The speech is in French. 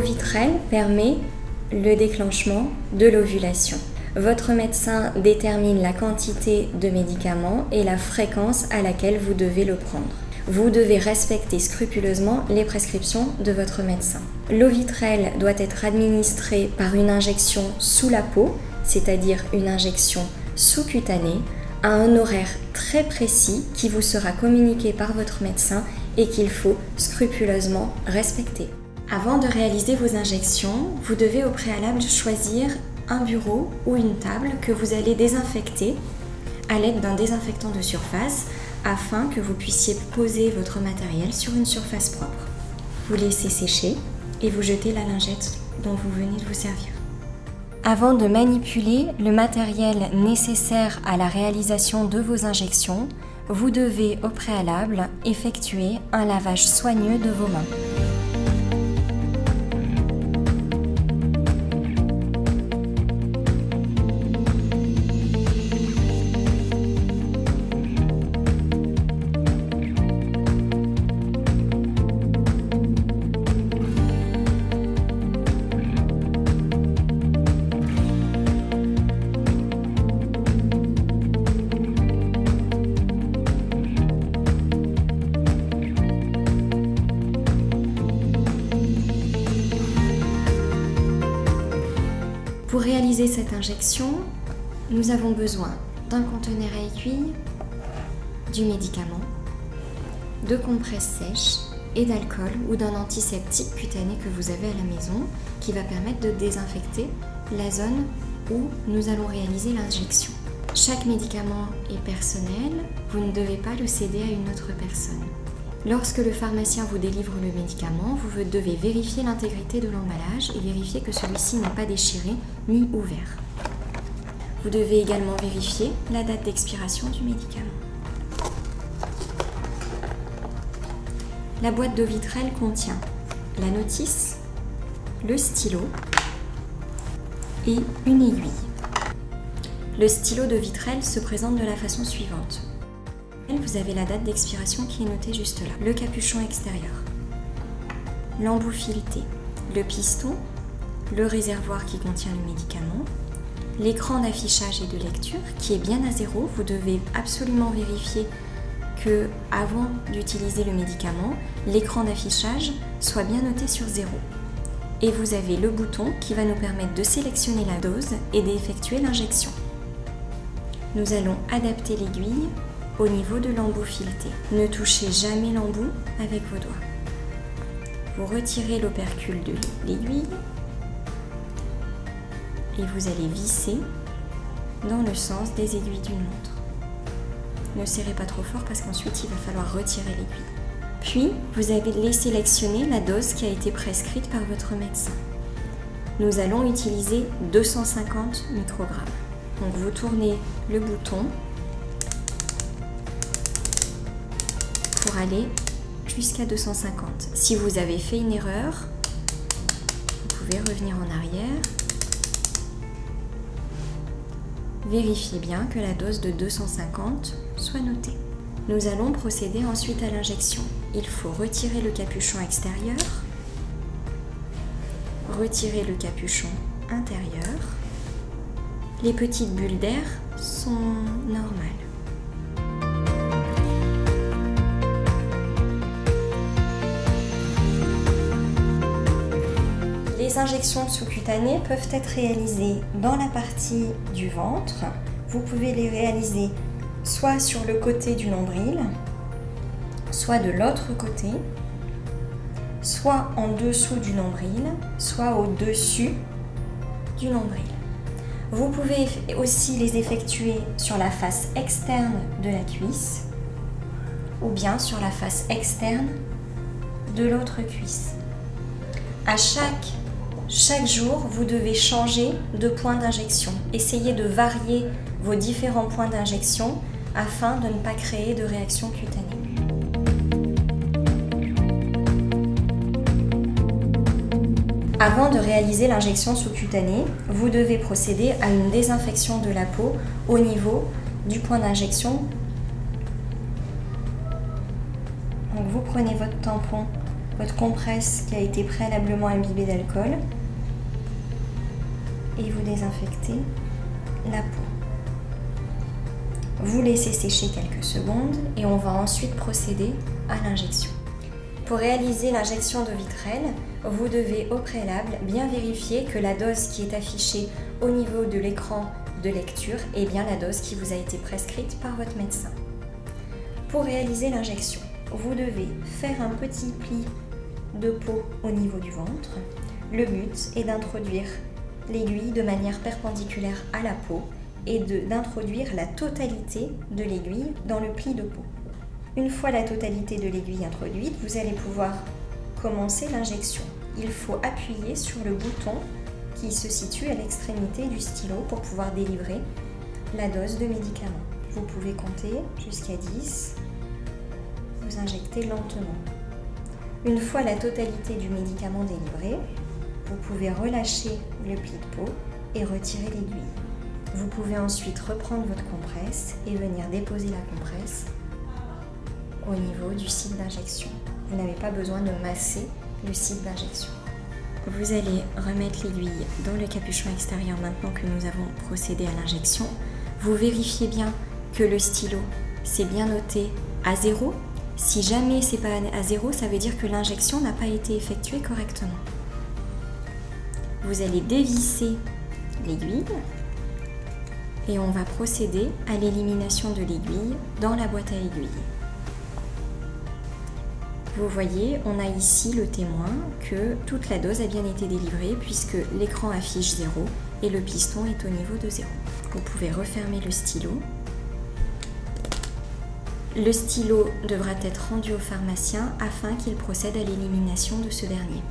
vitrelle permet le déclenchement de l'ovulation. Votre médecin détermine la quantité de médicaments et la fréquence à laquelle vous devez le prendre. Vous devez respecter scrupuleusement les prescriptions de votre médecin. L'eau vitrelle doit être administrée par une injection sous la peau, c'est-à-dire une injection sous-cutanée, à un horaire très précis qui vous sera communiqué par votre médecin et qu'il faut scrupuleusement respecter. Avant de réaliser vos injections, vous devez au préalable choisir un bureau ou une table que vous allez désinfecter à l'aide d'un désinfectant de surface afin que vous puissiez poser votre matériel sur une surface propre. Vous laissez sécher et vous jetez la lingette dont vous venez de vous servir. Avant de manipuler le matériel nécessaire à la réalisation de vos injections, vous devez au préalable effectuer un lavage soigneux de vos mains. Réaliser cette injection, nous avons besoin d'un conteneur à aiguille, du médicament, de compresses sèches et d'alcool ou d'un antiseptique cutané que vous avez à la maison qui va permettre de désinfecter la zone où nous allons réaliser l'injection. Chaque médicament est personnel, vous ne devez pas le céder à une autre personne. Lorsque le pharmacien vous délivre le médicament, vous devez vérifier l'intégrité de l'emballage et vérifier que celui-ci n'est pas déchiré ni ouvert. Vous devez également vérifier la date d'expiration du médicament. La boîte d'eau vitrelle contient la notice, le stylo et une aiguille. Le stylo de vitrelle se présente de la façon suivante vous avez la date d'expiration qui est notée juste là. Le capuchon extérieur, l'embout fileté, le piston, le réservoir qui contient le médicament, l'écran d'affichage et de lecture qui est bien à zéro. Vous devez absolument vérifier que avant d'utiliser le médicament, l'écran d'affichage soit bien noté sur zéro. Et vous avez le bouton qui va nous permettre de sélectionner la dose et d'effectuer l'injection. Nous allons adapter l'aiguille au niveau de l'embout fileté. Ne touchez jamais l'embout avec vos doigts. Vous retirez l'opercule de l'aiguille et vous allez visser dans le sens des aiguilles d'une montre. Ne serrez pas trop fort parce qu'ensuite il va falloir retirer l'aiguille. Puis, vous allez sélectionner la dose qui a été prescrite par votre médecin. Nous allons utiliser 250 microgrammes. Donc vous tournez le bouton aller jusqu'à 250. Si vous avez fait une erreur, vous pouvez revenir en arrière. Vérifiez bien que la dose de 250 soit notée. Nous allons procéder ensuite à l'injection. Il faut retirer le capuchon extérieur, retirer le capuchon intérieur. Les petites bulles d'air sont normales. Les injections sous-cutanées peuvent être réalisées dans la partie du ventre. Vous pouvez les réaliser soit sur le côté du nombril, soit de l'autre côté, soit en dessous du nombril, soit au-dessus du nombril. Vous pouvez aussi les effectuer sur la face externe de la cuisse ou bien sur la face externe de l'autre cuisse. À chaque chaque jour, vous devez changer de point d'injection. Essayez de varier vos différents points d'injection afin de ne pas créer de réaction cutanée. Avant de réaliser l'injection sous-cutanée, vous devez procéder à une désinfection de la peau au niveau du point d'injection. Donc vous prenez votre tampon votre compresse qui a été préalablement imbibée d'alcool et vous désinfectez la peau. Vous laissez sécher quelques secondes et on va ensuite procéder à l'injection. Pour réaliser l'injection de vitrelle, vous devez au préalable bien vérifier que la dose qui est affichée au niveau de l'écran de lecture est bien la dose qui vous a été prescrite par votre médecin. Pour réaliser l'injection, vous devez faire un petit pli de peau au niveau du ventre. Le but est d'introduire l'aiguille de manière perpendiculaire à la peau et d'introduire la totalité de l'aiguille dans le pli de peau. Une fois la totalité de l'aiguille introduite, vous allez pouvoir commencer l'injection. Il faut appuyer sur le bouton qui se situe à l'extrémité du stylo pour pouvoir délivrer la dose de médicament. Vous pouvez compter jusqu'à 10. Vous injectez lentement. Une fois la totalité du médicament délivré, vous pouvez relâcher le pli de peau et retirer l'aiguille. Vous pouvez ensuite reprendre votre compresse et venir déposer la compresse au niveau du site d'injection. Vous n'avez pas besoin de masser le site d'injection. Vous allez remettre l'aiguille dans le capuchon extérieur maintenant que nous avons procédé à l'injection. Vous vérifiez bien que le stylo s'est bien noté à zéro. Si jamais c'est pas à zéro, ça veut dire que l'injection n'a pas été effectuée correctement. Vous allez dévisser l'aiguille et on va procéder à l'élimination de l'aiguille dans la boîte à aiguilles. Vous voyez, on a ici le témoin que toute la dose a bien été délivrée puisque l'écran affiche 0 et le piston est au niveau de 0. Vous pouvez refermer le stylo. Le stylo devra être rendu au pharmacien afin qu'il procède à l'élimination de ce dernier.